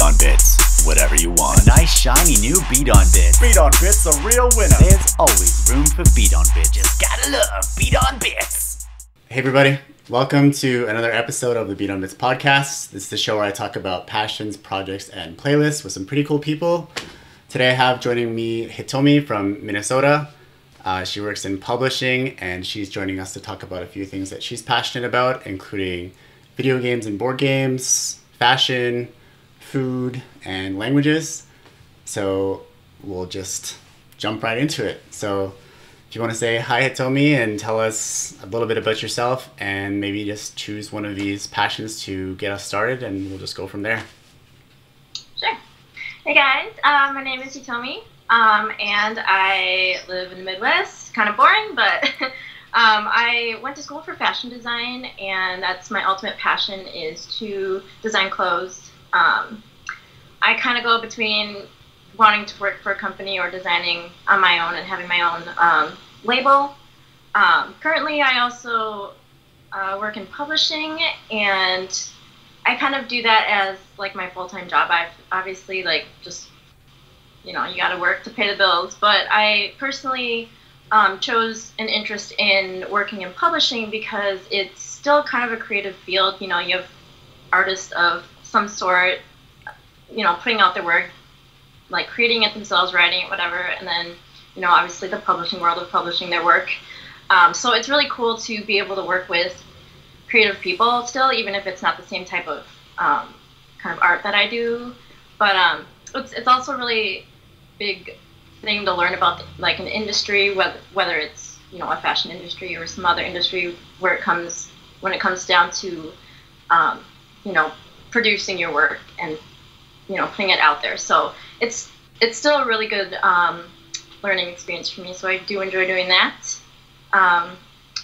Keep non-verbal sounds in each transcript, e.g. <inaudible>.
bdonbits, whatever you want. A nice shiny new beat on bit. Beat on Bits, a real winner. There's always room for beat on bit. Just gotta love bdonbits. Hey, everybody. Welcome to another episode of the bdonbits podcast. This is the show where I talk about passions, projects, and playlists with some pretty cool people. Today I have joining me Hitomi from Minnesota. Uh, she works in publishing and she's joining us to talk about a few things that she's passionate about, including video games and board games, fashion, food, and languages. So we'll just jump right into it. So if you want to say hi Hitomi and tell us a little bit about yourself and maybe just choose one of these passions to get us started and we'll just go from there. Sure. Hey guys, uh, my name is Hitomi, um, and I live in the Midwest. Kind of boring, but <laughs> um, I went to school for fashion design, and that's my ultimate passion is to design clothes. Um, I kind of go between wanting to work for a company or designing on my own and having my own um, label. Um, currently, I also uh, work in publishing, and I kind of do that as like my full time job. I obviously like just you know you got to work to pay the bills, but I personally um, chose an interest in working in publishing because it's still kind of a creative field. You know, you have artists of some sort, you know, putting out their work, like creating it themselves, writing it, whatever, and then you know obviously the publishing world of publishing their work. Um, so it's really cool to be able to work with creative people still, even if it's not the same type of um, kind of art that I do. But um, it's, it's also a really big thing to learn about like an industry, whether, whether it's you know a fashion industry or some other industry where it comes when it comes down to um, you know producing your work and you know putting it out there. So it's it's still a really good um, learning experience for me. So I do enjoy doing that. Um,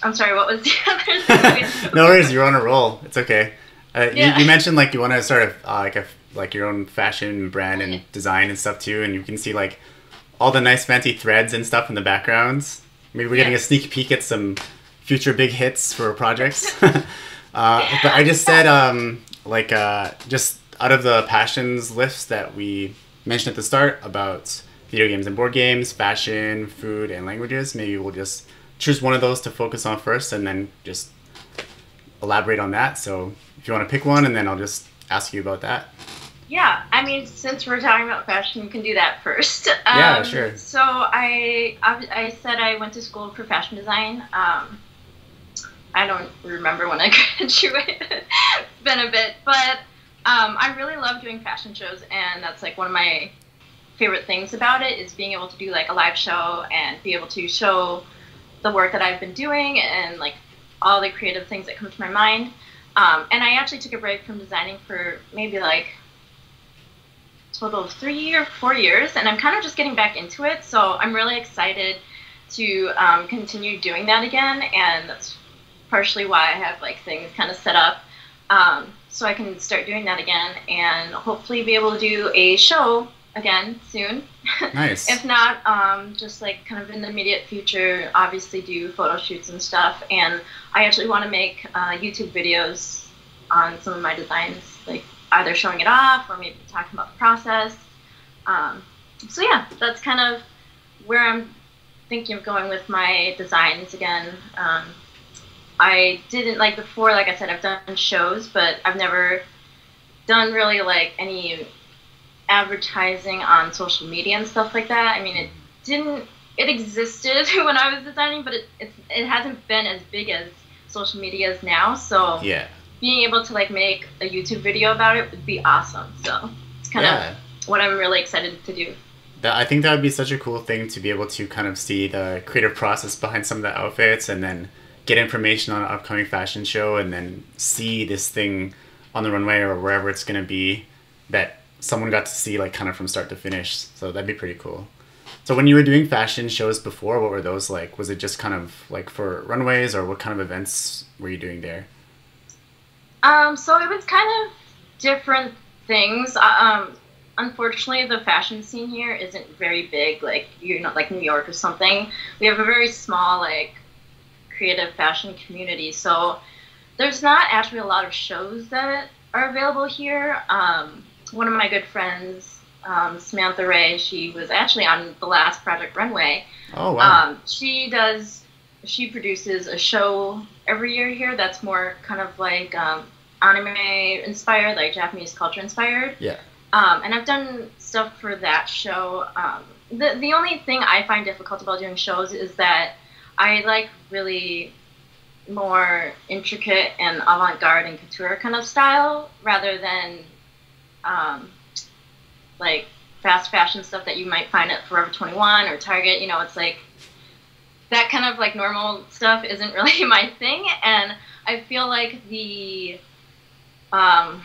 I'm sorry, what was the <laughs> other thing? <laughs> no worries, you're on a roll. It's okay. Uh, Yeah. you, you mentioned like you want to start a, uh, like a like your own fashion brand and design and stuff too, and you can see like all the nice fancy threads and stuff in the backgrounds. Maybe we're getting a sneak peek at some future big hits for projects. <laughs> uh, But I just said um, like uh, just out of the passions list that we mentioned at the start about video games and board games, fashion, food, and languages. Maybe we'll just choose one of those to focus on first, and then just elaborate on that. So if you want to pick one, and then I'll just ask you about that. Yeah, I mean, since we're talking about fashion, we can do that first. Yeah, Um, sure. So I, I, I said I went to school for fashion design. Um, I don't remember when I <laughs> graduated. it's been a bit, but um, I really love doing fashion shows, and that's like one of my favorite things about it is being able to do like a live show and be able to show the work that I've been doing and like all the creative things that come to my mind. Um, and I actually took a break from designing for maybe like total of three or four years, and I'm kind of just getting back into it. So I'm really excited to um, continue doing that again, and that's partially why I have like things kind of set up, um, so I can start doing that again, and hopefully be able to do a show again soon. <laughs> Nice. if not, um, just like kind of in the immediate future, obviously do photo shoots and stuff, and I actually want to make uh, YouTube videos on some of my designs, like either showing it off or maybe talking about the process. Um, so yeah, that's kind of where I'm thinking of going with my designs again. Um, I didn't like before, like I said, I've done shows, but I've never done really like any advertising on social media and stuff like that. I mean, it didn't. It existed <laughs> when I was designing, but it it, it hasn't been as big as social media is now. So yeah. being able to like make a YouTube video about it would be awesome. So it's kind Yeah. of what I'm really excited to do. That, I think that would be such a cool thing to be able to kind of see the creative process behind some of the outfits and then get information on an upcoming fashion show and then see this thing on the runway or wherever it's going to be that someone got to see like kind of from start to finish. So that'd be pretty cool. So when you were doing fashion shows before, what were those like? Was it just kind of like for runways or what kind of events were you doing there? Um, so it was kind of different things. Uh, Um, unfortunately, the fashion scene here isn't very big. Like you know, like New York or something. We have a very small like creative fashion community. So there's not actually a lot of shows that are available here. Um, one of my good friends, um, Samantha Ray, she was actually on the last Project Runway. Oh wow. Um, she does. She produces a show every year here that's more kind of like um, anime inspired, like Japanese culture inspired. yeah. Um, and I've done stuff for that show. Um, the the only thing I find difficult about doing shows is that I like really more intricate and avant-garde and couture kind of style rather than um, like fast fashion stuff that you might find at Forever 21 or Target. You know, it's like that kind of like normal stuff isn't <laughs> really my thing, and I feel like the um,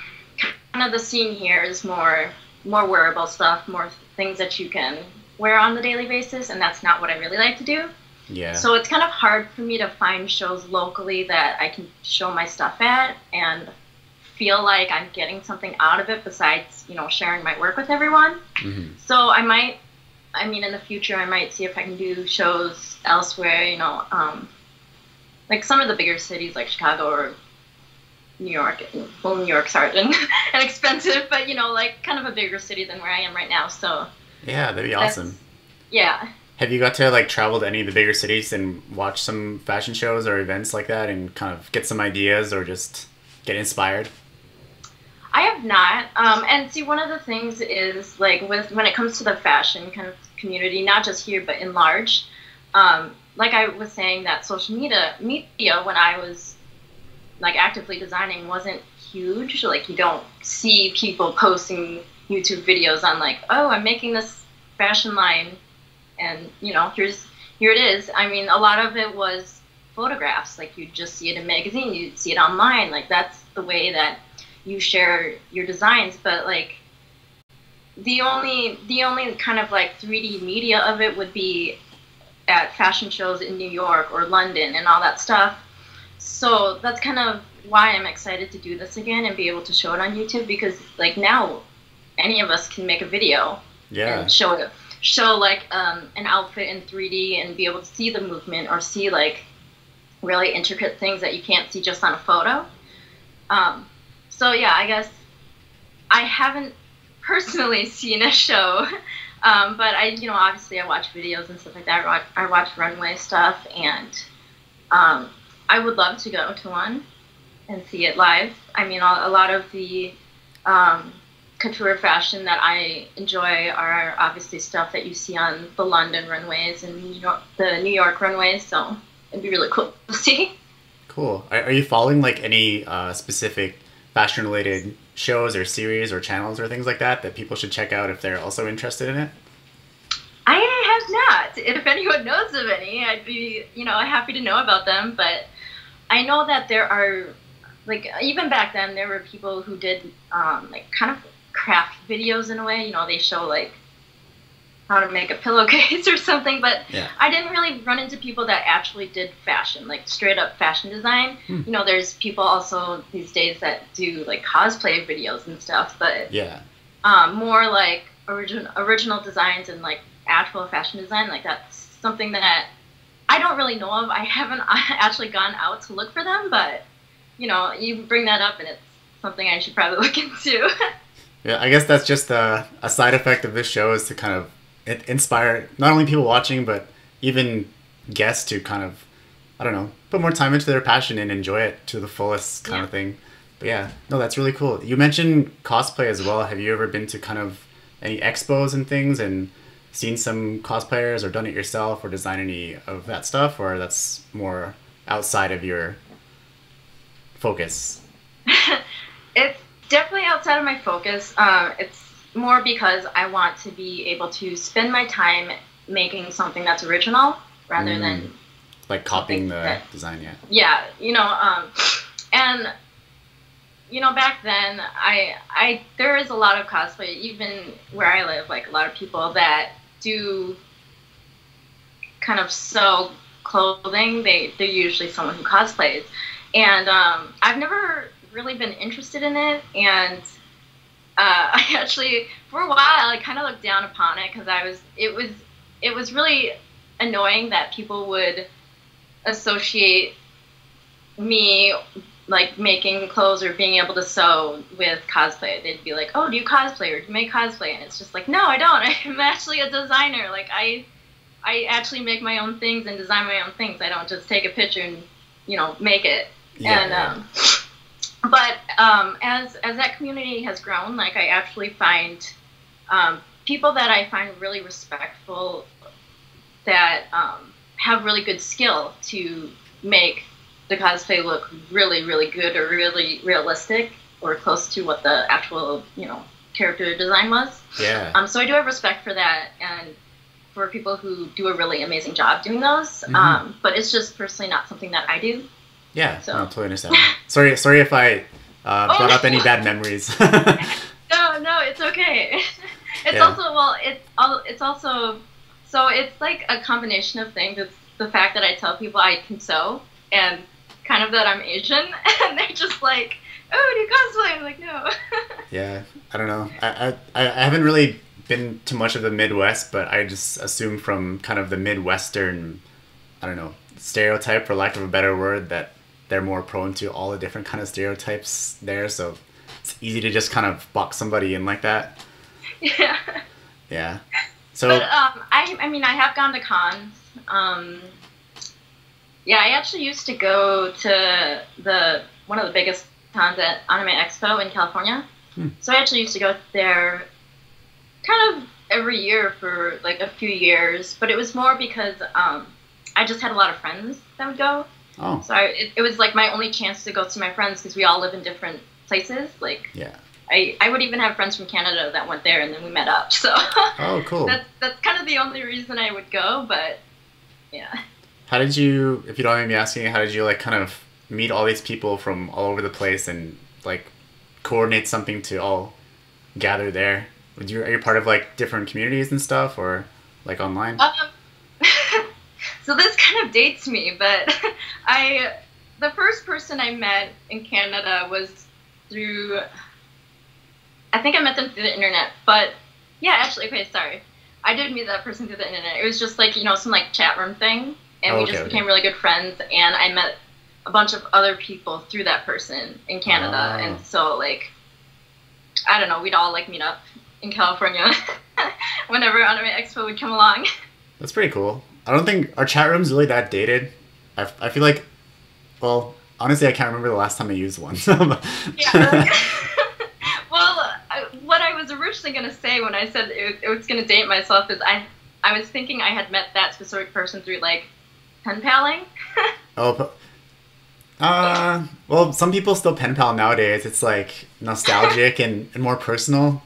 kind of the scene here is more more wearable stuff, more things that you can wear on the daily basis, and that's not what I really like to do. Yeah. So it's kind of hard for me to find shows locally that I can show my stuff at and feel like I'm getting something out of it besides, you know, sharing my work with everyone. Mhm. So I might, I mean, in the future, I might see if I can do shows elsewhere, you know, um, like some of the bigger cities like Chicago or New York. Well, New York's hard and, <laughs> and expensive, but, you know, like kind of a bigger city than where I am right now. So, Yeah, that'd be awesome. yeah. Have you got to like travel to any of the bigger cities and watch some fashion shows or events like that and kind of get some ideas or just get inspired? I have not. Um, and see, one of the things is like with when it comes to the fashion kind of community, not just here but in large. Um, like I was saying, that social media media when I was like actively designing wasn't huge. Like you don't see people posting YouTube videos on like, oh, I'm making this fashion line, and you know, here's here it is. I mean, a lot of it was photographs. Like you just see it in magazine, you'd see it online. Like that's the way that you share your designs but like the only the only kind of like 3d media of it would be at fashion shows in new york or london and all that stuff so that's kind of why i'm excited to do this again and be able to show it on youtube because like now any of us can make a video Yeah. and show it show like um, an outfit in 3d and be able to see the movement or see like really intricate things that you can't see just on a photo. Um, so yeah i guess i haven't personally <laughs> seen a show <laughs> um, but i you know obviously i watch videos and stuff like that. I watch, I watch runway stuff and um, i would love to go to one and see it live. I mean a, a lot of the um, couture fashion that I enjoy are obviously stuff that you see on the London runways and New York, the New York runways. So it'd be really cool to see. Cool. Are, are you following like any uh, specific fashion related shows or series or channels or things like that that people should check out if they're also interested in it? I have not. If anyone knows of any, I'd be you know happy to know about them. But I know that there are like even back then there were people who did um, like kind of craft videos in a way. You know, they show like how to make a <laughs> pillowcase or something. But Yeah. I didn't really run into people that actually did fashion, like straight up fashion design. Hmm. You know, there's people also these days that do like cosplay videos and stuff, but Yeah. um, more like original original designs and like actual fashion design. Like that's something that I don't really know of. I haven't <laughs> actually gone out to look for them, but you know, you bring that up and it's something I should probably <laughs> look into. Yeah, I guess that's just a, a side effect of this show is to kind of inspire not only people watching, but even guests to kind of, I don't know, put more time into their passion and enjoy it to the fullest kind Yeah. of thing. But yeah, no, that's really cool. You mentioned cosplay as well. Have you ever been to kind of any expos and things and seen some cosplayers or done it yourself or designed any of that stuff? Or that's more outside of your focus? <laughs> it's definitely outside of my focus. Um, it's more because I want to be able to spend my time making something that's original rather Mm. than Like copying the Okay. design, yeah. yeah, you know, um, and you know, back then, I, I, there is a lot of cosplay, even where I live, like a lot of people that do kind of sell clothing. They, they're usually someone who cosplays, and um, I've never really been interested in it, and uh, <laughs> I actually, for a while, I kind of looked down upon it because I was, it was, it was really annoying that people would associate me like making clothes or being able to sew with cosplay. They'd be like, "Oh, do you cosplay or do you make cosplay?" And it's just like, "No, I don't. <laughs> I'm actually a designer. Like I, I actually make my own things and design my own things. I don't just take a picture and, you know, make it." Yeah, and um, but um, as as that community has grown, like I actually find um, people that I find really respectful that um, have really good skill to make the cosplay look really, really good or really realistic or close to what the actual, you know, character design was. Yeah. Um, so I do have respect for that and for people who do a really amazing job doing those. Mhm. Um, but it's just personally not something that I do. Yeah, So- no, totally understand. sorry, sorry if I uh, Oh. brought up any bad memories. <laughs> <laughs> No, no, it's okay. <laughs> it's Yeah. also well, it's all it's also so it's like a combination of things. It's the fact that I tell people I can sew and kind of that I'm Asian, and they're just like, "Oh, do you cosplay?" I'm like, "No." yeah, I don't know. I, I I haven't really been to much of the Midwest, but I just assume from kind of the Midwestern, I don't know, stereotype for lack of a better word that they're more prone to all the different kind of stereotypes there. So it's easy to just kind of box somebody in like that. yeah. Yeah. So But um, I, I mean, I have gone to cons. Um, yeah, I actually used to go to the one of the biggest cons at Anime Expo in California. Hmm. So I actually used to go there kind of every year for like a few years, but it was more because um, I just had a lot of friends that would go. Oh So I, it, it was like my only chance to go to my friends because we all live in different places. Like yeah. I, I would even have friends from Canada that went there, and then we met up. So <laughs> Oh cool. that's that's kind of the only reason I would go. But yeah, How did you, if you don't mind me asking, how did you like kind of meet all these people from all over the place and like coordinate something to all gather there? Would you are you part of like different communities and stuff or like online? um, <laughs> so this <laughs> kind of dates me, but <laughs> I the first person I met in Canada was through. I think I met them through the internet, but yeah, actually, okay, sorry. I did meet that person through the internet. It was just like you know some like chat room thing, and Oh, we okay, just okay. became really good friends. And I met a bunch of other people through that person in Canada, Oh. and so like I don't know, we'd all like meet up in California <laughs> whenever Anime Expo would come along. That's pretty cool. I don't think our chat room's really that dated. I, I feel like, well, honestly, I can't remember the last time I used one. <laughs> Yeah. <laughs> well, I, what I was originally going to say when I said it, it was going to date myself is I I was thinking I had met that specific person through like pen paling. <laughs> oh, uh, well, some people still pen pal nowadays. It's like nostalgic and, and more personal.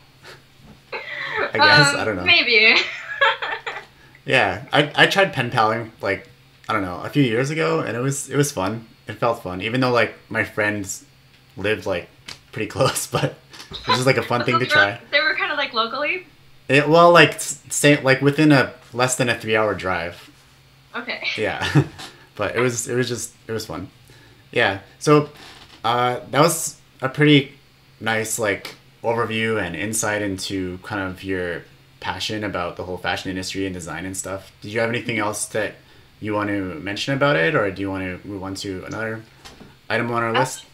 I guess Um, I don't know. Maybe. Yeah, I, I tried pen paling like I don't know a few years ago, and it was it was fun. It felt fun, even though like my friends lived like pretty <laughs> close, but it was just like a fun thing to try. <laughs> They were kind of like locally. It, well, like s- say like within a less than a three hour drive. Okay. <laughs> Yeah, but it was it was just it was fun. Yeah, so uh, that was a pretty nice like overview and insight into kind of your passion about the whole fashion industry and design and stuff. Did you have anything else that you want to mention about it, or do you want to move on to another item on our list?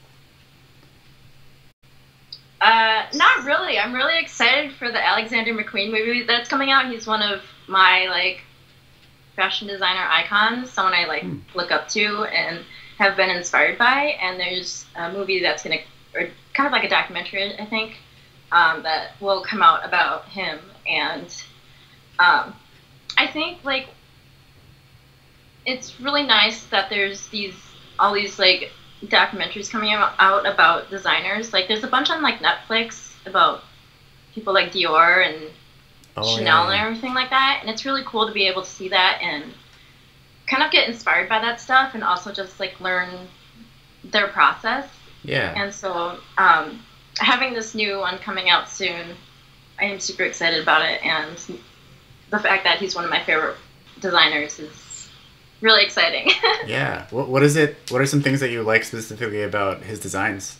Uh, not really. I'm really excited for the Alexander McQueen movie that's coming out. He's one of my like fashion designer icons, someone I like Hmm. look up to and have been inspired by. And there's a movie that's gonna, or kind of like a documentary, I think, um, that will come out about him. And um, I think like it's really nice that there's these all these like documentaries coming out out about designers. Like there's a bunch on like Netflix about people like Dior and Oh, Chanel yeah, and everything like that. And it's really cool to be able to see that and kind of get inspired by that stuff and also just like learn their process. Yeah. And so um, having this new one coming out soon, I am super excited about it. And the fact that he's one of my favorite designers is really exciting. <laughs> Yeah. What, what is it? What are some things that you like specifically about his designs?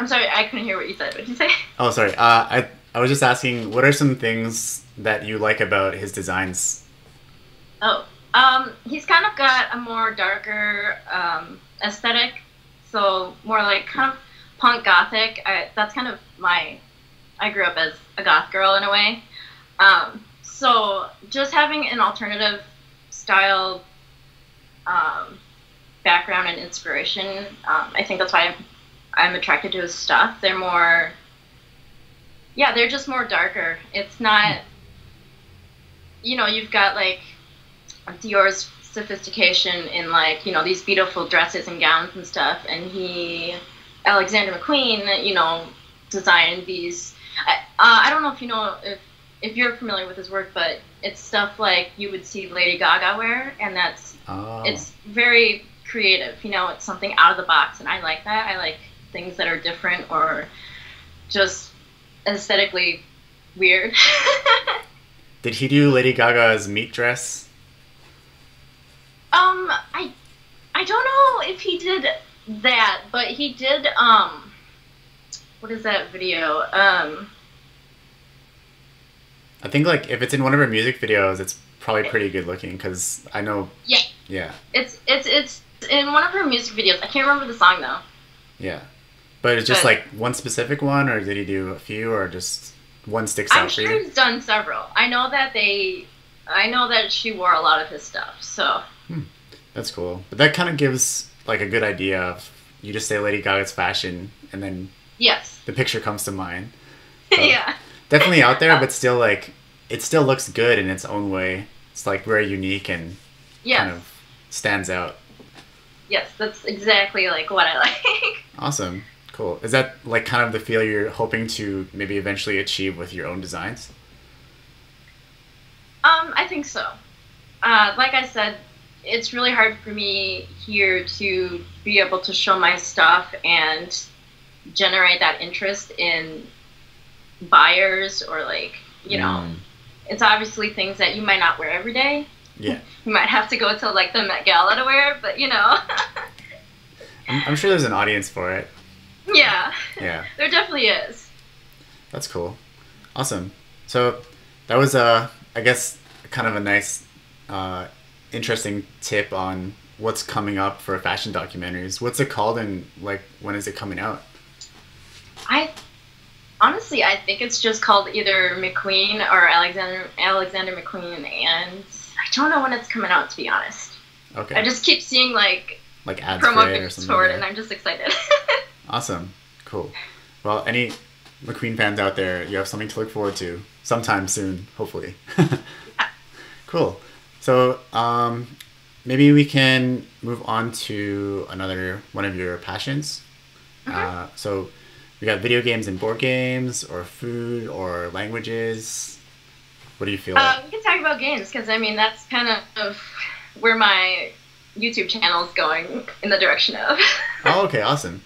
I'm sorry, I couldn't hear what you said. What did you say? <laughs> Oh, sorry. Uh, I I was just asking, what are some things that you like about his designs? Oh, um, he's kind of got a more darker um, aesthetic So more like kind of punk gothic. I, that's kind of my. I grew up as a goth girl in a way. Um, so just having an alternative style um, background and inspiration, um, I think that's why I'm, I'm attracted to his stuff. They're more. Yeah, they're just more darker. It's not. You know, you've got like Dior's sophistication in like you know these beautiful dresses and gowns and stuff, and he Alexander McQueen, you know, designed these. I, uh, I don't know if you know if if you're familiar with his work, but it's stuff like you would see Lady Gaga wear, and that's Oh. it's very creative. You know, it's something out of the box, and I like that. I like things that are different or just aesthetically weird. <laughs> Did he do Lady Gaga's meat dress? Um, I, I don't know if he did that, but he did. Um, what is that video? Um, I think like if it's in one of her music videos, it's probably pretty good looking because I know. Yeah. Yeah. it's it's it's in one of her music videos. I can't remember the song though. Yeah. But it's just But- like one specific one, or did he do a few, or just one sticks I'm out for sure you? he's done several. I know that they, I know that she wore a lot of his stuff. So That's cool. But that kind of gives like a good idea of you just say Lady Gaga's fashion, and then yes, the picture comes to mind. <laughs> So, yeah, Definitely out there, but still like it still looks good in its own way. It's like very unique and yes, kind of stands out. yes. That's exactly like what I <laughs> like. Awesome. Cool. Is that like kind of the feel you're hoping to maybe eventually achieve with your own designs? Um, I think so. Uh, like I said, it's really hard for me here to be able to show my stuff and generate that interest in buyers or like you know Mm. it's obviously things that you might not wear every day Yeah. <laughs> you might have to go to like the met gala to wear it, but you know <laughs> I'm, I'm sure there's an audience for it. yeah Yeah. <laughs> there definitely is That's cool. Awesome. So that was uh I guess kind of a nice uh interesting tip on what's coming up for fashion documentaries. What's it called and like when is it coming out? I honestly i think it's just called either mcqueen or alexander alexander mcqueen and i don't know when it's coming out to be honest Okay. i just keep seeing like like ads for promo it or something. for it and i'm just excited <laughs> Awesome. Cool. Well, any McQueen fans out there, you have something to look forward to sometime soon, hopefully. <laughs> <laughs> cool. So, um, maybe we can move on to another one of your passions. Uh, so, we got video games and board games, or food, or languages. What do you feel? uh, like? we can talk about games because i mean that's kind of where my youtube channel is going in the direction of <laughs> Oh, okay, awesome.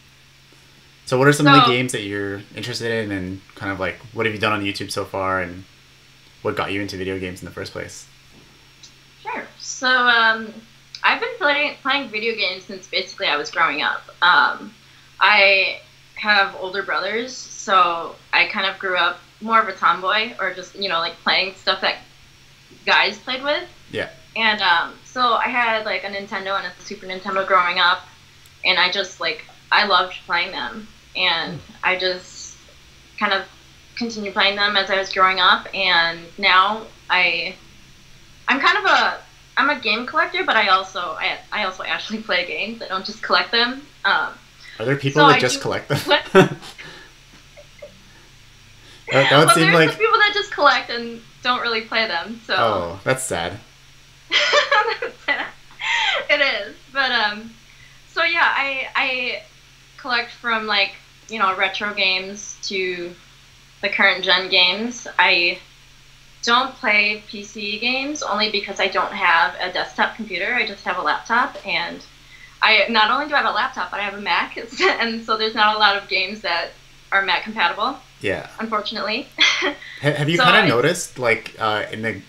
So, what are some of the games that you're interested in, and kind of like what have you done on YouTube so far, and what got you into video games in the first place? Sure. So um, I've been playing playing video games since basically I was growing up. Um, I have older brothers, so I kind of grew up more of a tomboy, or just you know like playing stuff that guys played with. Yeah. And um, so I had like a Nintendo and a Super Nintendo growing up, and I just like I loved playing them, and I just kind of continued playing them as I was growing up, and now I I'm kind of a I'm a game collector, but I also I, I also actually <laughs> play games. I don't just collect them. Um, Are there people So that I just do- collect them? <laughs> That, that would well, seem like people that just collect and don't really play them. So oh, that's sad. <laughs> it is, but um, so yeah, I I collect from like you know retro games to the current gen games. I don't play PC games only because I don't have a desktop computer. I just have a laptop, and I not only do I have a laptop, but I have a Mac, <laughs> and so there's not a lot of games that are Mac compatible, Yeah. unfortunately. <laughs> Have you So kind of noticed, like, uh, in the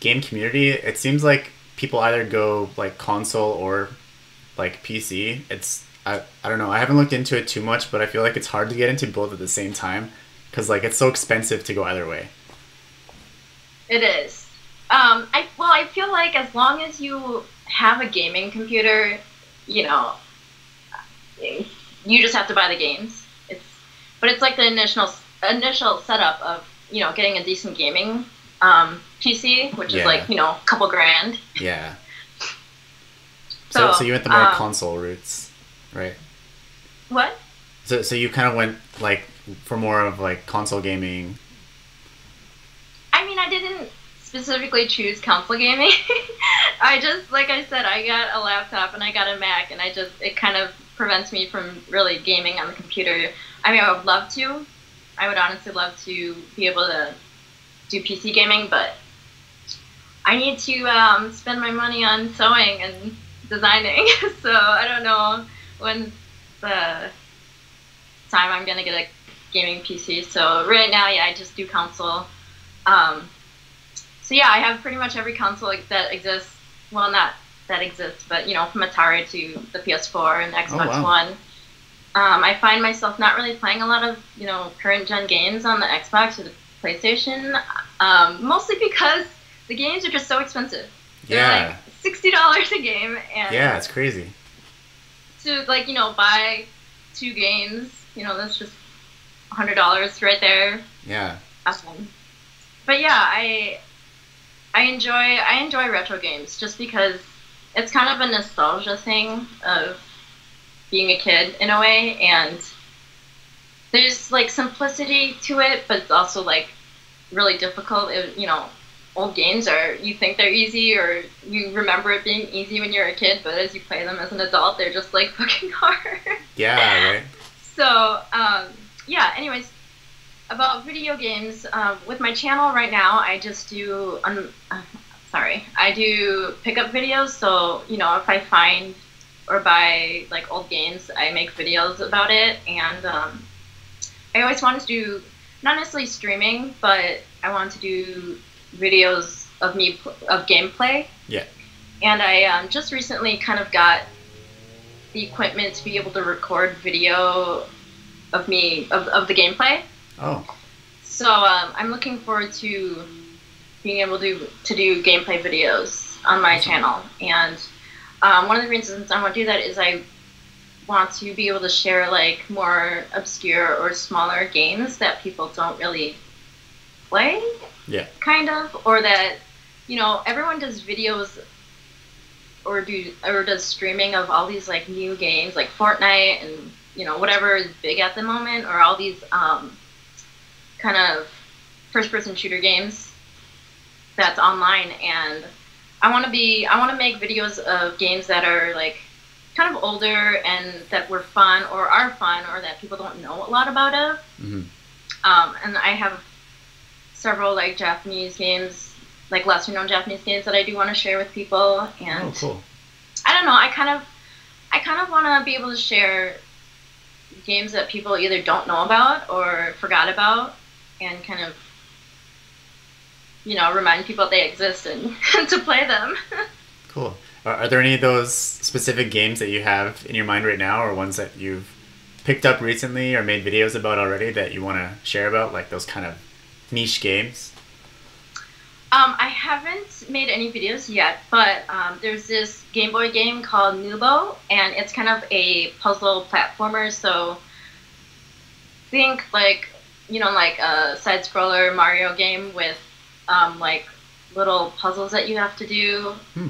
game community, it seems like people either go like console or like PC. It's I, I don't know. I haven't looked into it too much, but I feel like it's hard to get into both at the same time because like it's so expensive to go either way. It is. Um, I well, I feel like as long as you have a gaming computer, you know, you just have to buy the games. It's but it's like the initial initial setup of you know getting a decent gaming um, PC, which Yeah. is like you know a couple grand. Yeah. So, <laughs> So, so you went the more um, console routes, right? What? So, so you kind of went like for more of like console gaming. I mean, I didn't specifically choose console gaming. <laughs> I just, like I said, I got a laptop and I got a Mac, and I just, it kind of prevents me from really gaming on the computer. I mean, I would love to. I would honestly love to be able to do PC gaming, but I need to um, spend my money on sewing and designing. <laughs> so I don't know when the time I'm gonna get a gaming PC. So right now, yeah, I just do console. Um, so yeah, I have pretty much every console that exists. Well, not that exists, but you know, from Atari to the PS4 and Xbox wow. One. Um, I find myself not really playing a lot of you know current gen games on the Xbox or the PlayStation, um, mostly because the games are just so expensive. They're Yeah. like sixty dollars a game, and Yeah, it's crazy. to like you know buy two games, you know that's just hundred dollars right there. Yeah. Um, but yeah, I I enjoy I enjoy retro games just because it's kind of a nostalgia thing of being a kid in a way, and there's like simplicity to it, but it's also like really difficult. It, you know, old games are you think they're easy or you remember it being easy when you're a kid, but as you play them as an adult, they're just like <laughs> fucking hard. Yeah, right. So, um, yeah, anyways, about video games, um, with my channel right now, I just do, um, uh, sorry, I do pickup videos. So, you know, if I find or buy like old games, I make videos about it. And um, I always wanted to do, not necessarily streaming, but I wanted to do videos of me, of gameplay. Yeah. And I um, just recently kind of got the equipment to be able to record video of me of, of the gameplay. Oh, So um, I'm looking forward to being able to to do gameplay videos on my channel. And um, one of the reasons I want to do that is I want to be able to share like more obscure or smaller games that people don't really play yeah. kind of, or that you know everyone does videos or do or does streaming of all these like new games like Fortnite and you know whatever is big at the moment, or all these um, kind of first-person shooter games that's online, and I want to be I want to make videos of games that are like kind of older and that were fun or are fun or that people don't know a lot about of. hmm Um, and I have several like Japanese games, like lesser known Japanese games that I do want to share with people. And Oh, cool. I don't know, I kind of, I kind of want to be able to share games that people either don't know about or forgot about, and kind of, you know, remind people they exist and <laughs> to play them. <laughs> Cool. Are, there any of those specific games that you have in your mind right now, or ones that you've picked up recently or made videos about already that you want to share about, like those kind of niche games? Um, I haven't made any videos yet, but um, there's this Game Boy game called Noobow, and it's kind of a puzzle platformer. So think like you know, like a side scroller Mario game with um, like little puzzles that you have to do Hmm.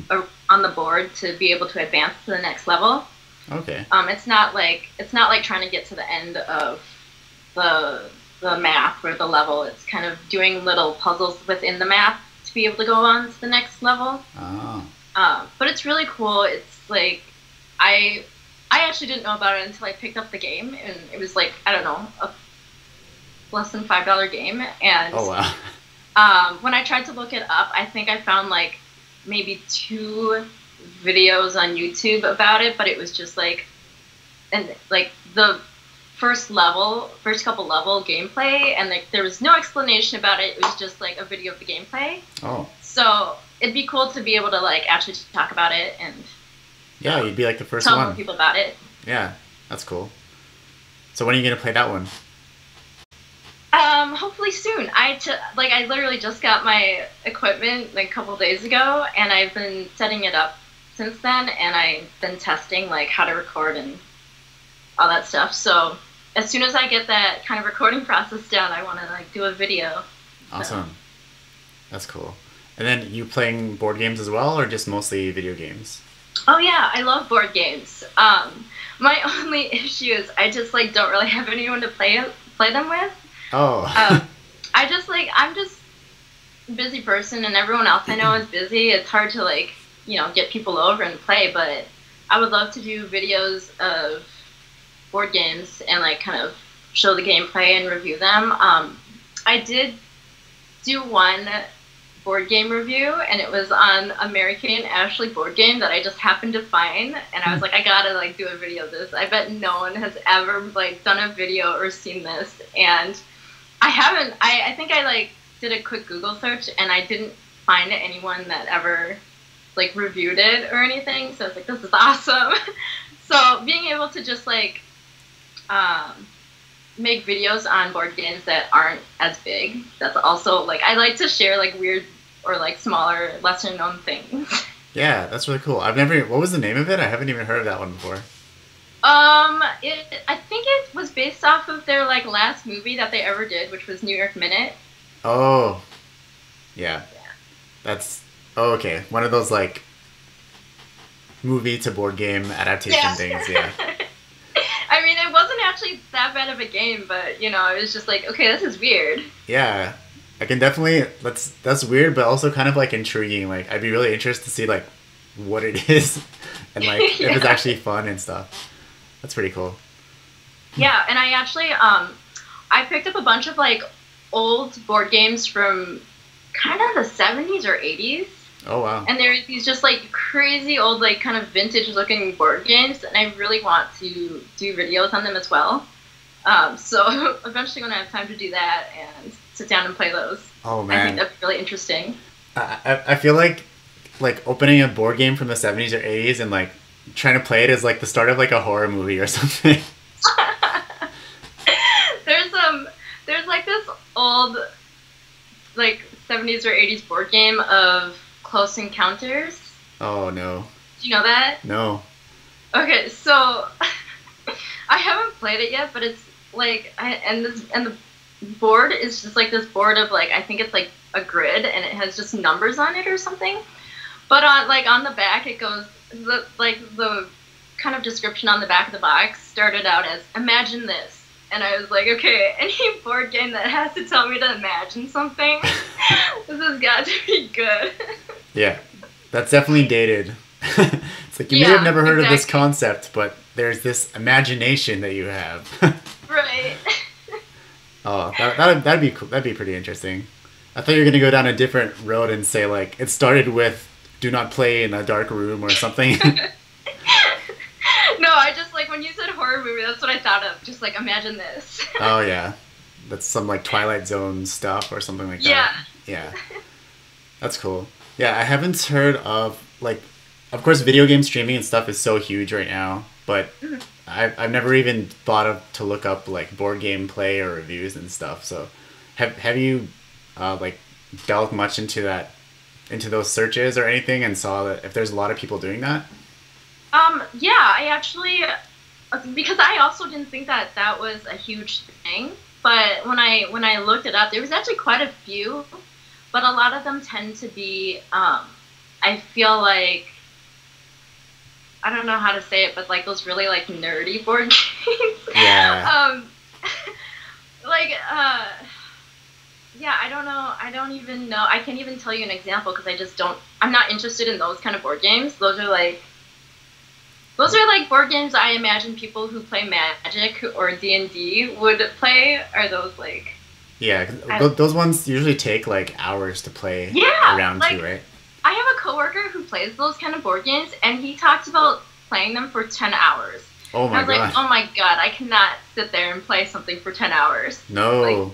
on the board to be able to advance to the next level. Okay. Um, it's not like it's not like trying to get to the end of the the map or the level. It's kind of doing little puzzles within the map to be able to go on to the next level. Oh. Um, but it's really cool. It's like I I actually didn't know about it until I picked up the game, and it was like I don't know a less than five dollar game. And Oh wow. um, when I tried to look it up, I think I found like maybe two videos on YouTube about it, but it was just like, and like the first level, first couple level gameplay, and like there was no explanation about it. It was just like a video of the gameplay. Oh. So it'd be cool to be able to like actually talk about it and Yeah, you'd be like the first tell one. people about it. Yeah, that's cool. So when are you gonna play that one? Um, hopefully soon. I t- like I literally just got my equipment like a couple days ago, and I've been setting it up since then, and I've been testing like how to record and all that stuff. So as soon as I get that kind of recording process down, I want to like do a video. Awesome. That's cool. And then you playing board games as well, or just mostly video games? Oh yeah, I love board games. Um, my <laughs> only issue is I just like don't really have anyone to play play them with. Oh. Um, <laughs> I just like I'm just a busy person, and everyone else I know is busy. It's hard to like you know get people over and play, but I would love to do videos of board games and like kind of show the gameplay and review them. Um, I did do one board game review, and it was on a Mary and Ashley board game that I just happened to find, and I was like, I gotta like do a video of this. I bet no one has ever like done a video or seen this, and I haven't. I I think I like did a quick Google search, and I didn't find anyone that ever like reviewed it or anything. So I was like, this is awesome. <laughs> so being able to just like um, make videos on board games that aren't as big. That's also like I like to share like weird or like smaller, lesser known things. <laughs> Yeah, that's really cool. I've never. What was the name of it? I haven't even heard of that one before. Um, it I think it was based off of their like last movie that they ever did, which was New York Minute. Oh. Yeah. That's. Oh, okay. One of those like movie to board game adaptation Yeah. things. Yeah. <laughs> I mean, it wasn't actually that bad of a game, but you know, it was just like, okay, this is weird. Yeah. I can definitely. That's that's weird, but also kind of like intriguing. Like I'd be really interested to see like what it <laughs> is, and like if it's <laughs> actually fun and stuff. That's pretty cool. Yeah, and I actually um I picked up a bunch of like old board games from kind of the 70s or 80s Oh wow. and they're these just like crazy old like kind of vintage looking board games and I really want to do videos on them as well. Um, so <laughs> eventually when I have time to do that and sit down and play those, Oh man. I think man. really interesting. I, I I feel like like opening a board game from the 70s or 80s and like trying to play it is like the start of like a horror movie or <laughs> something. <laughs> there's um there's like this old like 70s or 80s board game of Close Encounters. oh no. Do you know that? No. Okay, so <laughs> I haven't played it yet, but it's like I, and this and the board is just like this board of like I think it's like a grid and it has just numbers on it or something. But on like on the back it goes the like the kind of description on the back of the box started out as imagine this. And I was like, okay, <laughs> any board game that has to tell me to imagine something, <laughs> this has got to be good. <laughs> Yeah. That's definitely dated. it's like you may have never heard of this concept, but there's this imagination that you have. right. oh, that that'd, that'd be cool. That'd be pretty interesting. I thought you were gonna go down a different road and say like it started with "Do not play in a dark room" or something. <laughs> <laughs> no, I just like when you said horror movie, that's what I thought of. Just like imagine this. oh <laughs> yeah, that's some like Twilight Zone stuff or something like yeah. that. Yeah, Yeah. that's cool. Yeah, I haven't heard of like, of course, video game streaming and stuff is so huge right now, but Mhm. I've I've never even thought of to look up like board game play or reviews and stuff. So, have have you uh, like delved much into that, into those searches or anything, and saw that if there's a lot of people doing that? Um. Yeah, I actually because I also didn't think that that was a huge thing, but when I when I looked it up, there was actually quite a few, but a lot of them tend to be. Um, I feel like. I don't know how to say it, but like those really like nerdy board <laughs> games. Yeah. um, <laughs> like, uh, yeah, I don't know. I don't even know. I can't even tell you an example because I just don't. I'm not interested in those kind of board games. Those are like, those are like board games I imagine people who play Magic or D and D would play. Are those like? Yeah, 'cause I- those ones usually take like hours to play Yeah, around like- too, right? I have a coworker who plays those kind of board games, and he talked about playing them for ten hours. Oh I my was god. like, oh my god, I cannot sit there and play something for ten hours. no.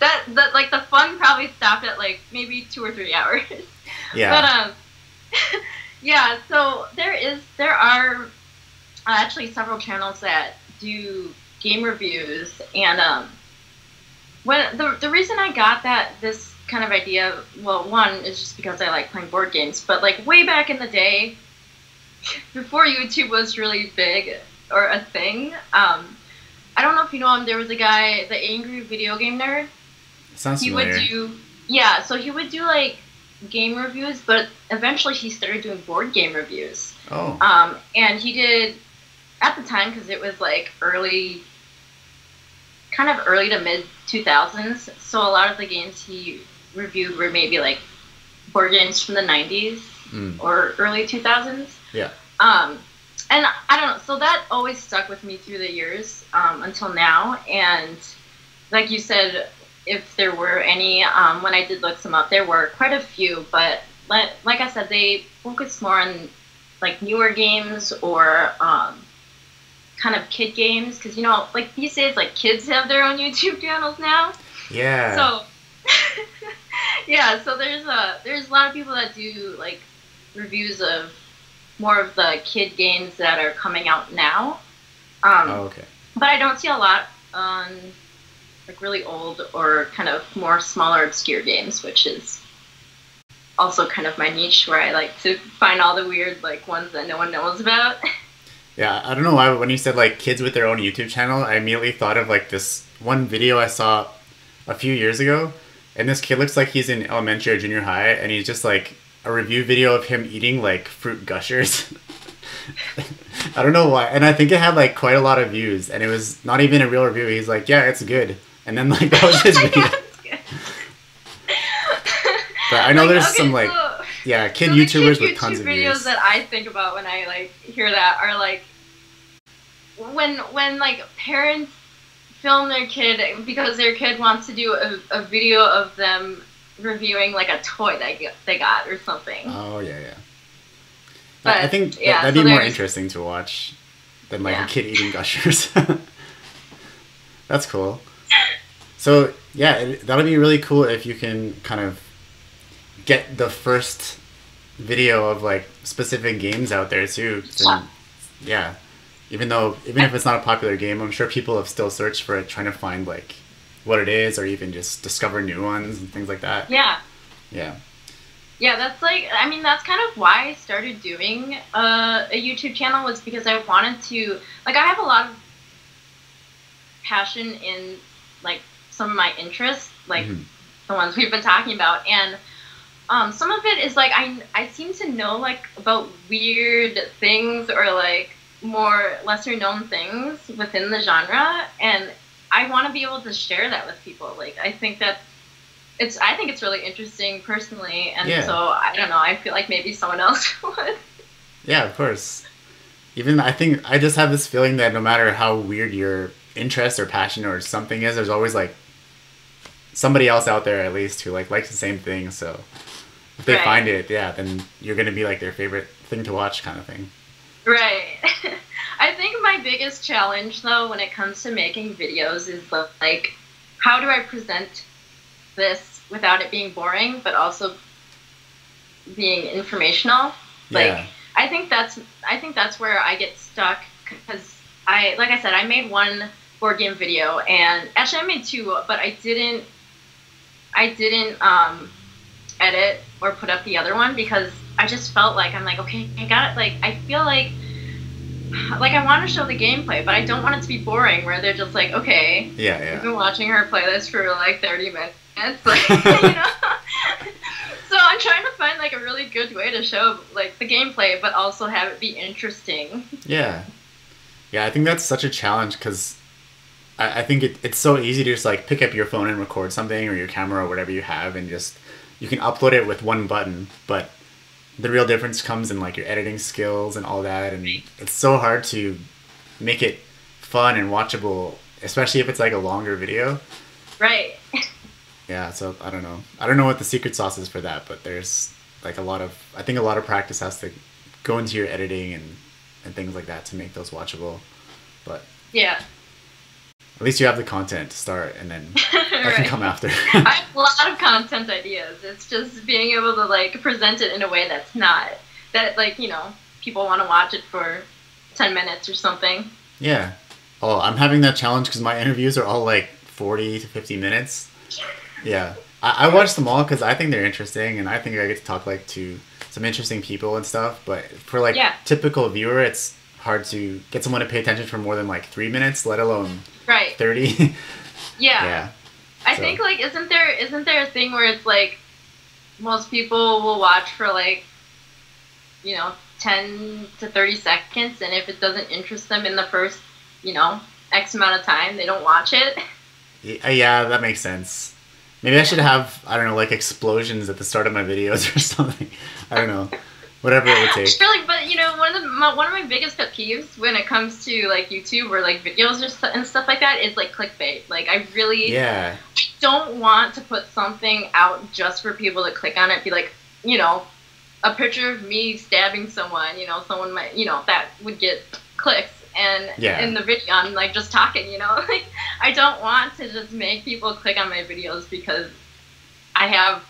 That, that like the fun probably stopped at like maybe two or three hours. yeah. But um, <laughs> yeah. So there is there are uh, actually several channels that do game reviews, and um, when the the reason I got that this kind of idea, well, one is just because I like playing board games, but like way back in the day, <laughs> before YouTube was really big, or a thing. Um, I don't know if you know him. There was a guy, the angry video game nerd. Sounds He familiar. would do yeah. So he would do like game reviews, but eventually he started doing board game reviews. oh, Um, and he did at the time because it was like early, kind of early to mid 2000s. So a lot of the games he reviewed were maybe like board games from the 90s Mm. or early 2000s. Yeah. Um, and I don't know. So that always stuck with me through the years um, until now. And like you said, if there were any, um, when I did look some up, there were quite a few. But like, like I said, they focus more on like newer games or um, kind of kid games because you know, like these days, like kids have their own YouTube <laughs> channels now. yeah. So <laughs> yeah, so there's a there's a lot of people that do like reviews of more of the kid games that are coming out now. Um, oh, okay. But I don't see a lot on like really old or kind of more smaller obscure games, which is also kind of my niche where I like to find all the weird like ones that no one knows about. <laughs> Yeah, I don't know why. but When you said like kids with their own YouTube channel, I immediately thought of like this one video I saw a few years ago, and this kid looks like he's in elementary or junior high, and he's just like a review video of him eating like fruit gushers. <laughs> I don't know why, and I think it had like quite a lot of views, and it was not even a real review. He's like, "Yeah, it's good," and then like that was <laughs> his video. <laughs> But I know Like, there's okay, some like so- yeah kid So YouTubers kid with tons of videos views. that I think about when I like hear that are like when when like parents film their kid because their kid wants to do a, a video of them reviewing like a toy got, they got or something. Oh yeah, yeah. But, I I think that- yeah, that'd so be more interesting to watch than like Yeah. a kid eating gushers. <laughs> That's cool. So yeah, that'll be really cool if you can kind of get the first video of like specific games out there too. yeah, even though even if it's not a popular game, I'm sure people have still searched for it, trying to find like what it is, or even just discover new ones and things like that. Yeah. Yeah. Yeah, that's like I mean that's kind of why I started doing uh, a YouTube channel was because I wanted to like I have a lot of passion in some of my interests like Mhm. the ones we've been talking about and um, some of it is like I I seem to know like about weird things or like more lesser known things within the genre and I want to be able to share that with people like I think that it's I think it's really interesting personally, and Yeah. so I don't know. I feel like maybe someone <laughs> else would. Yeah, of course. Even I think I just have this feeling that no matter how weird your interest or passion or something is, there's always like somebody else out there at least who like likes the same thing. So if they Right. find it, yeah, then you're gonna be like their favorite thing to watch, kind of thing. Right. <laughs> I think my biggest challenge though when it comes to making videos is the, like how do I present this without it being boring but also being informational? Like yeah. I think that's I think that's where I get stuck because I like I said I made one board game video and actually I made two but I didn't I didn't um, edit or put up the other one because I just felt like I'm like okay I got it like I feel like like I want to show the gameplay but I don't want it to be boring where they're just like okay Yeah, I've yeah. been watching her play this for like 30 minutes. Like, <laughs> <laughs> you know? so I'm trying to find like a really good way to show like the gameplay, but also have it be interesting. Yeah. Yeah, I think that's such a challenge because I, I think it, it's so easy to just like pick up your phone and record something or your camera or whatever you have and just you can upload it with one button, but the real difference comes in like your editing skills and all that and it's so hard to make it fun and watchable, especially if it's like a longer video. Right. <laughs> Yeah, so I don't know. I don't know what the secret sauce is for that, but there's like a lot of I think a lot of practice has to go into your editing and and things like that to make those watchable. But Yeah. At least you have the content to start, and then <laughs> that can come after. <laughs> I have a lot of content ideas. It's just being able to like present it in a way that's not that like you know people want to watch it for ten minutes or something. yeah. Oh, I'm having that challenge because my interviews are all like 40 to 50 minutes. <laughs> Yeah. I, I watch them all because I think they're interesting, and I think I get to talk like to some interesting people and stuff. But for like Yeah. typical viewer, it's hard to get someone to pay attention for more than like three minutes, let alone Right. thirty. <laughs> Yeah. yeah. I So- think like isn't there isn't there a thing where it's like most people will watch for like you know 10 to 30 seconds and if it doesn't interest them in the first you know x amount of time they don't watch it <laughs> uh, Yeah, that makes sense. Maybe I should have I don't know like explosions at the start of my videos <laughs> or something. I don't know, whatever it would <laughs> take. Really, but you know, one of the my, one of my biggest pet peeves when it comes to like YouTube or like videos or st- and stuff like that is like clickbait. Like I really Yeah, I don't want to put something out just for people to click on it. Be like, you know, a picture of me stabbing someone. You know, someone might, you know, that would get clicks. And Yeah. in the video, I'm like just talking. You know, <laughs> like I don't want to just make people click on my videos because I have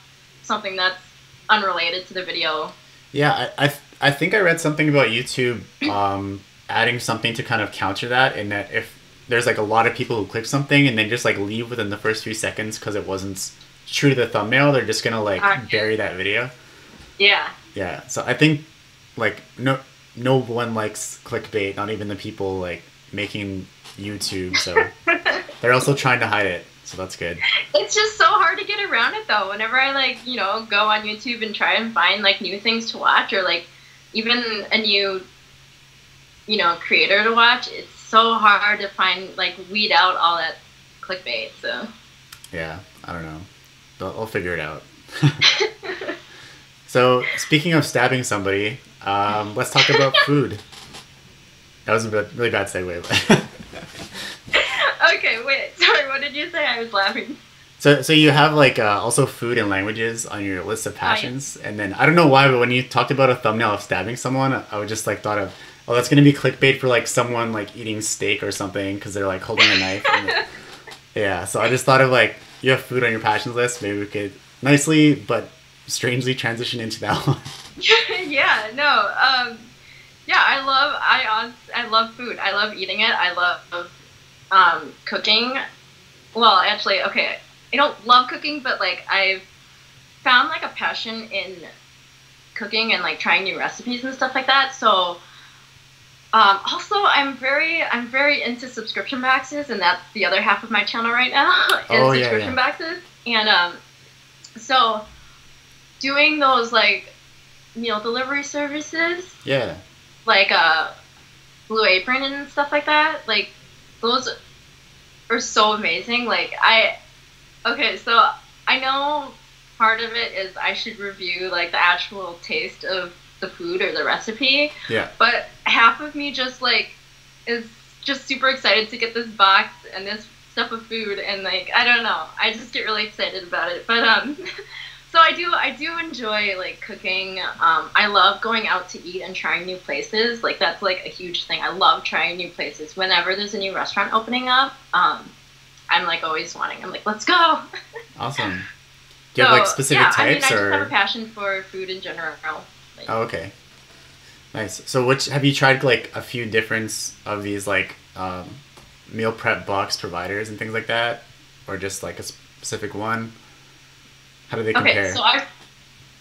something that's unrelated to the video. Yeah. I I, th- I think I read something about YouTube um, adding something to kind of counter that, in that if there's like a lot of people who click something and then just like leave within the first few seconds because it wasn't true to the thumbnail, they're just gonna like bury that video. Yeah. Yeah, so I think like no no one likes clickbait, not even the people like making YouTube. So <laughs> they're also trying to hide it. So that's good. It's just so hard to get around it though. Whenever I like, you know, go on YouTube and try and find like new things to watch or like even a new you know, creator to watch, it's so hard to find like weed out all that clickbait. So Yeah, I don't know. I'll, I'll figure it out. <laughs> so speaking of stabbing somebody, um, let's talk about <laughs> food. That was a really bad segue. But <laughs> Okay, wait, <laughs> sorry, what did you say? I was laughing. So, so you have like uh, also food and languages on your list of passions, and then I don't know why, but when you talked about a thumbnail of stabbing someone, I would just like thought of, oh, that's gonna be clickbait for like someone like eating steak or something because they're like holding a knife. and <laughs> yeah, so I just thought of like you have food on your passions list. Maybe we could nicely but strangely transition into that <laughs> one. yeah, no. Um, yeah, I love I I love food. I love eating it. I love um, cooking. Well, actually, okay, I don't love cooking, but like I've found like a passion in cooking and like trying new recipes and stuff like that. So. Um, also, I'm very, I'm very into subscription boxes, and that's the other half of my channel right now <laughs> is Oh, yeah, subscription yeah. boxes. And um, so, doing those like meal delivery services, Yeah, like uh, Blue Apron and stuff like that, like those are so amazing. Like I, okay, so I know part of it is I should review like the actual taste of the food or the recipe, yeah, but half of me just like is just super excited to get this box and this stuff of food and like I don't know. I just get really excited about it. But um <laughs> so I do I do enjoy like cooking. Um I love going out to eat and trying new places. Like that's like a huge thing. I love trying new places. Whenever there's a new restaurant opening up, um I'm like always wanting. I'm like, let's go. <laughs> awesome. Do you have like specific yeah, types I mean, I just or? have a passion for food in general. Like, Oh, okay. Nice. So, which have you tried like a few different of these like um, meal prep box providers and things like that, or just like a specific one? How do they compare? Okay, so I've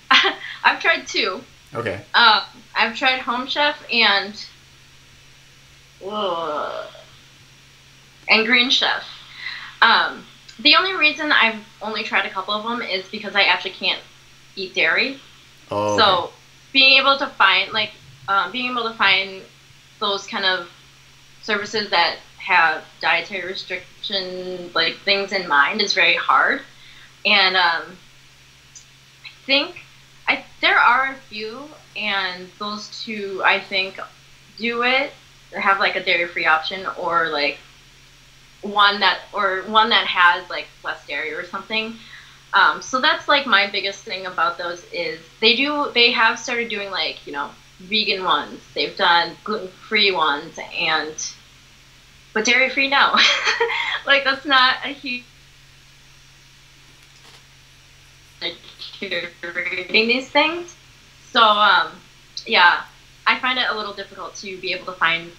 <laughs> I've tried two. okay. Um, I've tried Home Chef and uh, and Green Chef. Um, the only reason I've only tried a couple of them is because I actually can't eat dairy. Oh. okay. So being able to find like um, being able to find those kind of services that have dietary restriction like things in mind is very hard. And um, think I there are a few, and those two I think do it have like a dairy free option or like one that or one that has like less dairy or something. Um, so that's like my biggest thing about those is they do they have started doing like you know vegan ones. They've done gluten free ones and but dairy free no. <laughs> like that's not a huge reading these things. So um, yeah, I find it a little difficult to be able to find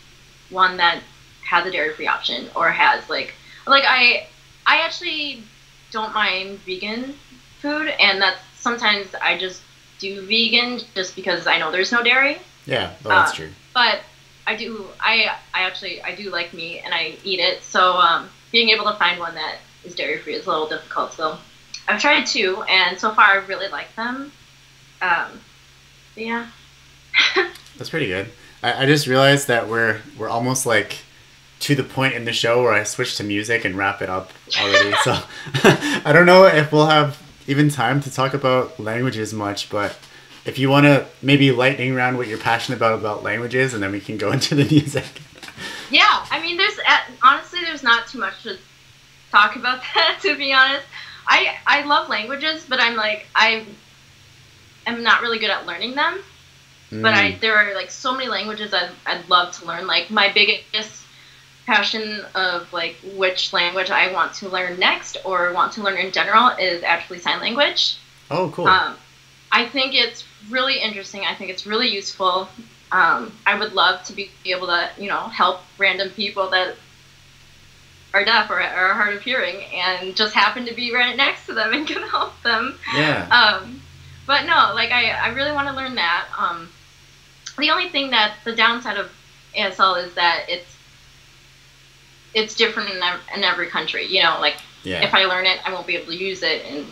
one that has a dairy free option or has like like I I actually don't mind vegan food and that's sometimes I just do vegan just because I know there's no dairy. yeah, well, that's uh, true. But I do I I actually I do like meat and I eat it. So um, being able to find one that is dairy free is a little difficult. So I've tried two, and so far I really like them. Um, yeah. <laughs> That's pretty good. I, I just realized that we're we're almost like to the point in the show where I switch to music and wrap it up already. so <laughs> I don't know if we'll have even time to talk about languages much, but if you want to maybe lightning round what you're passionate about about languages, and then we can go <laughs> into the music. Yeah, I mean, there's honestly there's not too much to talk about that to be honest. I I love languages, but I'm like I am not really good at learning them. Mm. But I mm. there are like so many languages I'd, I'd love to learn. Like my biggest passion of like which language I want to learn next or want to learn in general is actually sign language. Oh, cool. Um, I think it's really interesting. I think it's really useful. Um, I would love to be able to, you know, help random people that are deaf or are hard of hearing and just happen to be right next to them <laughs> and can help them. Yeah. Um, but no, like I, I really want to learn that. Um, the only thing that the downside of ASL is that it's it's different in, in every country. You know, like yeah. if I learn it, I won't be able to use it. And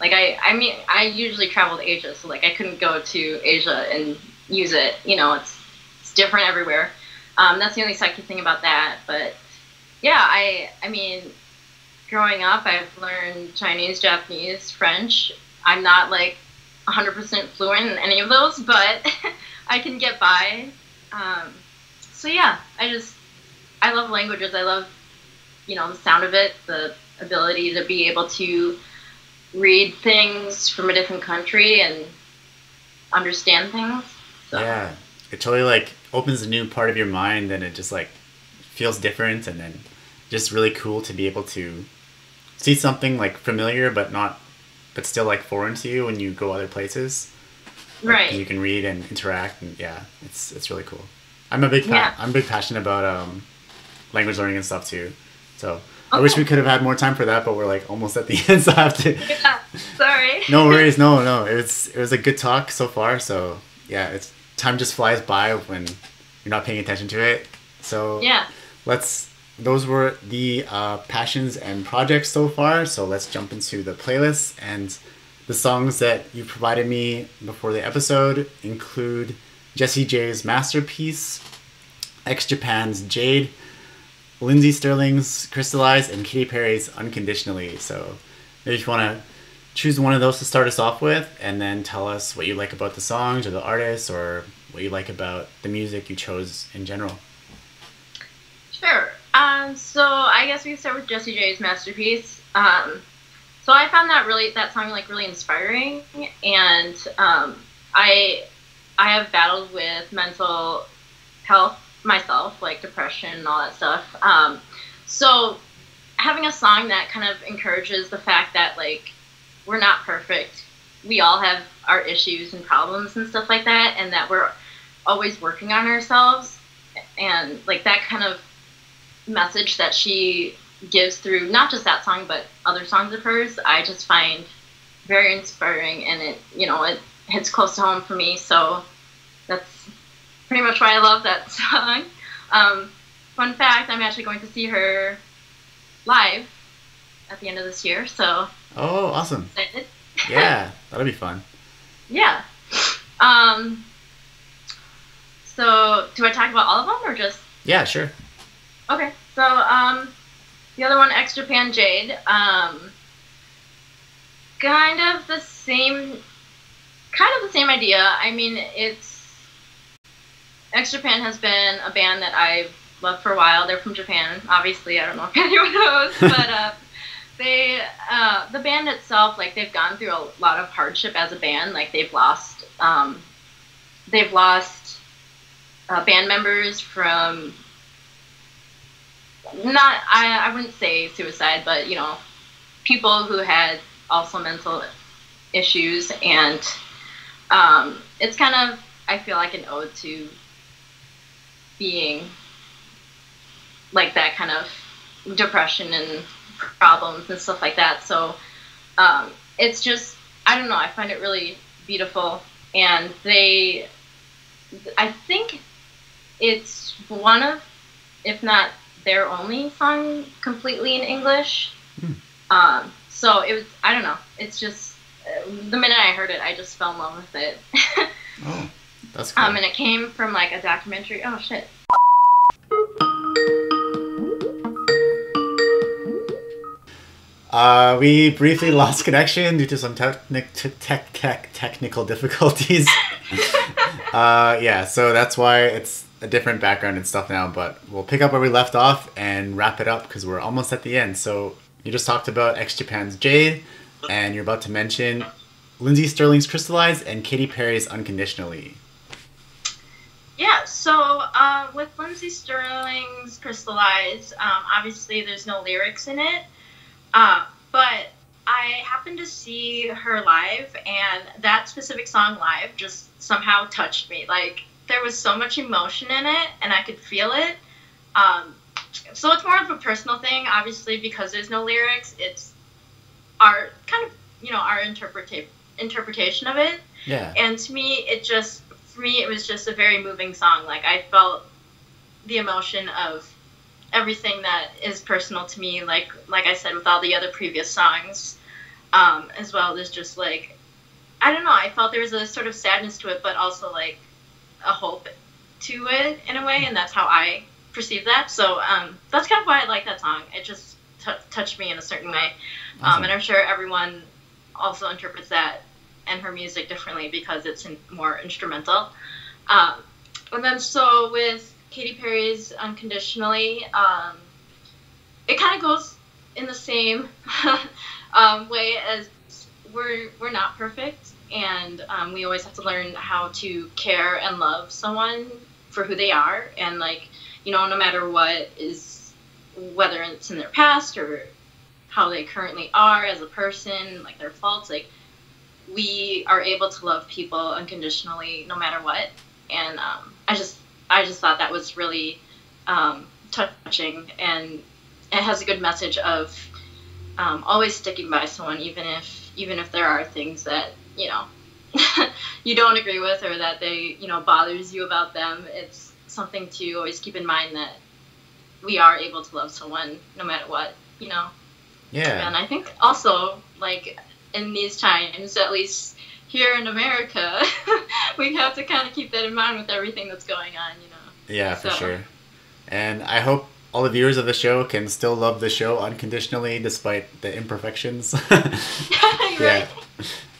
like I, I mean, I usually travel to Asia, so like I couldn't go to Asia and use it. You know, it's it's different everywhere. Um, that's the only sucky thing about that. But yeah, I, I mean, growing up, I've learned Chinese, Japanese, French. I'm not like 100% fluent in any of those, but <laughs> I can get by. Um, so yeah, I just I love languages. I love, you know, the sound of it, the ability to be able to read things from a different country and understand things. So. Yeah, it totally like opens a new part of your mind, and it just like feels different, and then just really cool to be able to see something like familiar but not, but still like foreign to you when you go other places. Like, right. you can read and interact, and yeah, it's it's really cool. I'm a big pa- yeah. I'm a big passionate about um language learning and stuff too. So okay. I wish we could have had more time for that, but we're like almost at the <laughs> end, so I have to. <laughs> Yeah, sorry. <laughs> no worries, no, no. It was it was a good talk so far. So yeah, it's time just flies by when you're not paying attention to it. So yeah, let's. Those were the uh, passions and projects so far. So let's jump into the playlist and the songs that you provided me before the episode include Jessie J's masterpiece, X Japan's Jade, Lindsey Stirling's Crystallize and Katy Perry's Unconditionally. So maybe if you want to choose one of those to start us off with, and then tell us what you like about the songs or the artists, or what you like about the music you chose in general. Sure. Um, so I guess we can start with Jessie J's masterpiece. Um, so I found that really that song like really inspiring, and um, I I have battled with mental health myself, like depression and all that stuff. Um, so having a song that kind of encourages the fact that like we're not perfect. We all have our issues and problems and stuff like that, and that we're always working on ourselves. And like that kind of message that she gives through not just that song but other songs of hers, I just find very inspiring, and it you know it hits close to home for me. So that's pretty much why I love that <laughs> song. Um, fun fact: I'm actually going to see her live at the end of this year. So. Oh, awesome! <laughs> yeah, that'll be fun. Yeah. Um. So, do I talk about all of them or just? Yeah, sure. Okay, so um, the other one, X Japan Jade, um, kind of the same, kind of the same idea. I mean, it's X Japan has been a band that I've loved for a while. They're from Japan, obviously. I don't know if <laughs> anyone knows, <laughs> but uh, they, uh, the band itself, like they've gone through a lot of hardship as a band. Like they've lost, um, they've lost uh, band members from not, I, I wouldn't say suicide, but you know, people who had also mental issues, and um, it's kind of I feel like an ode to being like that kind of depression and problems and stuff like that. So um, it's just, I don't know, I find it really beautiful. And they, I think it's one of, if not their only song completely in English. Hmm. Um, so it was, I don't know, it's just, uh, the minute I heard it, I just fell in love with it. <laughs> Oh, that's cool. um, and it came from like a documentary. Oh shit. Uh, we briefly lost connection due to some technic- t- tech tech technical <laughs> difficulties. <laughs> uh, yeah, so that's why it's a different background and stuff now. But we'll pick up where we left off and wrap it up because we're almost at the end. So you just talked about X Japan's Jade, and you're about to mention Lindsey Stirling's Crystallized and Katy Perry's Unconditionally. Yeah, so uh, with Lindsey Stirling's Crystallize, um, obviously there's no lyrics in it, uh, but I happened to see her live, and that specific song live just somehow touched me. Like, there was so much emotion in it, and I could feel it. Um, so it's more of a personal thing, obviously, because there's no lyrics. It's our kind of, you know, our interpreta- interpretation of it. Yeah. And to me, it just for me it was just a very moving song. Like I felt the emotion of everything that is personal to me. Like like I said with all the other previous songs, um, as well as just like I don't know. I felt there was a sort of sadness to it, but also like a hope to it in a way, and that's how I perceive that. So um, that's kind of why I like that song. It just t- touched me in a certain way, um, and I'm sure everyone also interprets that and her music differently because it's in, more instrumental. Um, and then so with Katy Perry's Unconditionally, um, it kind of goes in the same <laughs> um, way as we're we're not perfect, and um, we always have to learn how to care and love someone for who they are, and like you know, no matter what is whether it's in their past or how they currently are as a person, like their faults, like we are able to love people unconditionally no matter what. And um, i just i just thought that was really um, touching. And it has a good message of um, always sticking by someone even if even if there are things that you know <laughs> you don't agree with or that they you know bothers you about them it's something to always keep in mind that we are able to love someone no matter what you know Yeah. and I think also, like, in these times, at least here in America, <laughs> we have to kind of keep that in mind with everything that's going on, you know. Yeah, for sure. And I hope all the viewers of the show can still love the show unconditionally despite the imperfections. <laughs> right?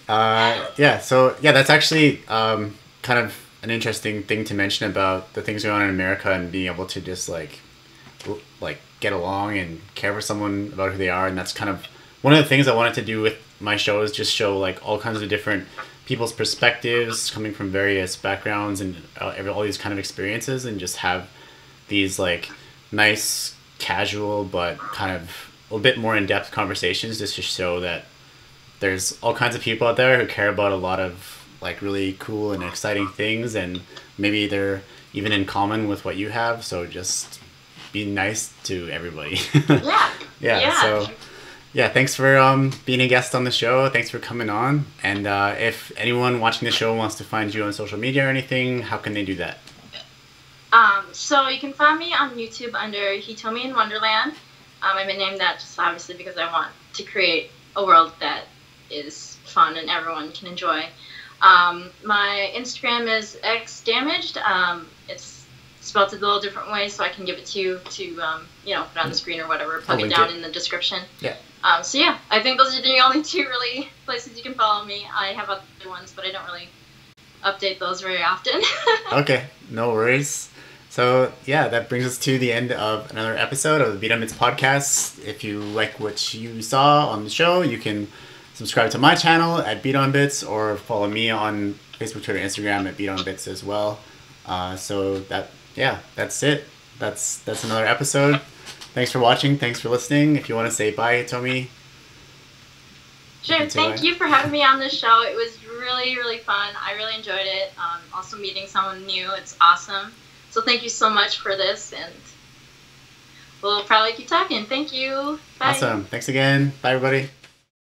Uh, yeah, so yeah, that's actually um, kind of an interesting thing to mention about the things going on in America and being able to just like like get along and care for someone about who they are, and that's kind of one of the things I wanted to do with my show is just show like all kinds of different people's perspectives coming from various backgrounds and uh, all these kind of experiences, and just have these like nice, casual but kind of a bit more in depth conversations just to show that there's all kinds of people out there who care about a lot of like really cool and exciting things and maybe they're even in common with what you have so just be nice to everybody <laughs> Yeah. yeah, Yeah. so yeah thanks for um, being a guest on the show thanks for coming on and uh, if anyone watching the show wants to find you on social media or anything how can they do that Um, so you can find me on YouTube under Hitomi in Wonderland. Um, I've been named that just obviously because I want to create a world that is fun and everyone can enjoy. Um, my Instagram is xdamaged. Um, it's spelled a little different way, so I can give it to you to um, you know put on the screen or whatever. Plug it down it. in the description. Yeah. Um, so yeah, I think those are the only two really places you can follow me. I have other ones, but I don't really update those very often. <laughs> okay no worries so yeah that brings us to the end of another episode of the beat podcast if you like what you saw on the show you can subscribe to my channel at bdonbits or follow me on facebook twitter instagram at bdonbits as well uh, so that yeah that's it that's that's another episode thanks for watching thanks for listening if you want to say bye tommy Sure. Thank bye. you for having me on this show. It was really, really fun. I really enjoyed it. Um, also meeting someone new. It's awesome. So thank you so much for this, and we'll probably keep talking. Thank you. Bye. awesome thanks again bye everybody